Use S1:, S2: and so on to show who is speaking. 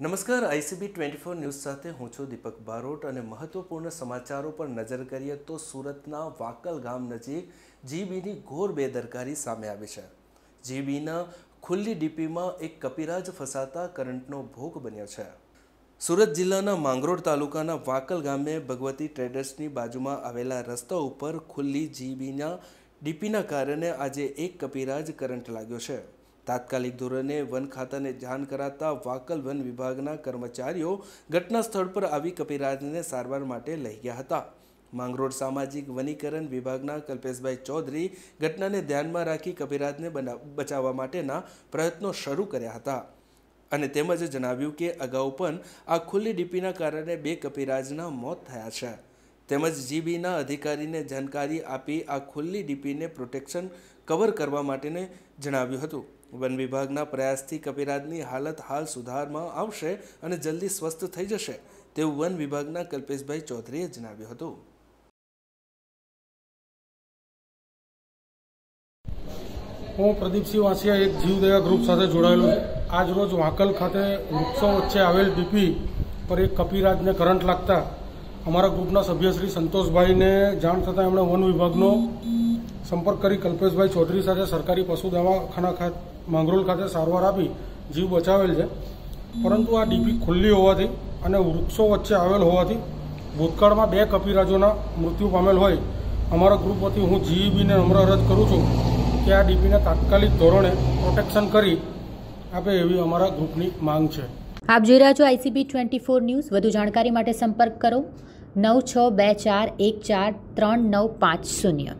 S1: નમસ્કાર, ICB twenty four news સાથે હું છું દીપક બારોટ અને મહત્વપૂર્ણ સમાચારો પર નજર કરીએ તો સુરતના વાકલ ગામ નજીક જીબીની ઘોર બેદરકારી સામે આવી છે. જીબીના ખુલ્લી ડીપીમાં એક કપિરાજ ફસાતા કરંટનો ભોગ બન્યો છે. સુરત જિલ્લાના માંગરોળ તાલુકાના વાકલ ગામે ભગવતી ટ્રેડર્સની બાજુમાં આવેલા રસ્તા ઉપર ખુલ્લી જીબીના ડીપીના કારણે આજે એક કપિરાજ કરંટ લાગ્યો છે. તાત્કાલિક ધોરણે વન ખાતાને જાણ કરાતા વાકલ વન વિભાગના કર્મચારીઓ ઘટના સ્થળ પર આવી કપિરાજને સારવાર માટે લઈ ગયા હતા. માંગરોળ સામાજિક વનીકરણ વિભાગના કલ્પેશભાઈ ચૌધરી ઘટનાને ધ્યાનમાં રાખી કપિરાજને બચાવવા માટેના પ્રયત્નો શરૂ કર્યા હતા. અને તેમજ જણાવ્યું કે અગાઉ પણ આ ખુલ્લી ડીપીના કારણે બે કપિરાજના મોત થયા છે. તેમજ જીબીના અધિકારીને જાણકારી આપી આ ખુલ્લી ડીપીને પ્રોટેક્શન કવર કરવા માટેને જણાવ્યું હતું. વન વિભાગના પ્રયાસથી કપિરાજની હાલત હાલ સુધારમાં આવશે અને જલ્દી સ્વસ્થ થઈ જશે, તેવું વન વિભાગના કલ્પેશભાઈ ચૌધરીએ જણાવ્યું હતું.
S2: હું પ્રદીપસિંહ વાંસિયા એક જીવદયા ગ્રુપ સાથે જોડાયેલો છું. આજ રોજ વાંકલ ખાતે વૃક્ષો વચ્ચે આવેલ ડીપી પર એક કપિરાજને કરંટ લાગતા અમારા ગ્રુપના સભ્ય શ્રી સંતોષભાઈને જાણ થતાં એમણે વન વિભાગનો સંપર્ક કરી કલ્પેશભાઈ ચૌધરી સાથે સરકારી પશુ દવાખાના ખાતે માંગરોળ ખાતે સારવાર આપી જીવ બચાવેલ છે. પરંતુ આ ડીપી ખુલ્લી હોવાથી અને વૃક્ષો વચ્ચે આવેલ હોવાથી ભૂતકાળમાં બે કપિરાજોના મૃત્યુ પામેલ હોય. અમારા ગ્રુપ વતી હું જીઈબીને નમ્ર અરજ કરું છું કે આ ડીપીને તાત્કાલિક ધોરણે પ્રોટેક્શન કરી આપે એવી અમારા ગ્રુપની માંગ છે.
S3: આપ જોઈ રહ્યા છો આઈસીબી ટ્વેન્ટી ફોર ન્યૂઝ. વધુ જાણકારી માટે સંપર્ક કરો નવ છ બે ચાર એક ચાર ત્રણ નવ પાંચ શૂન્ય.